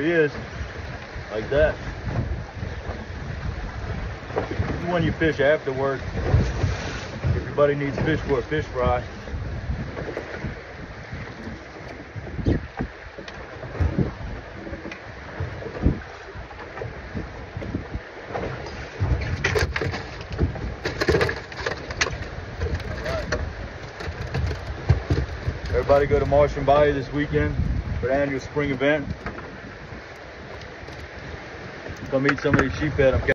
he is, like that. When you fish after work, everybody needs fish for a fish fry. Everybody go to Marsh and Bayou this weekend for the annual spring event. Come meet some of these sheephead.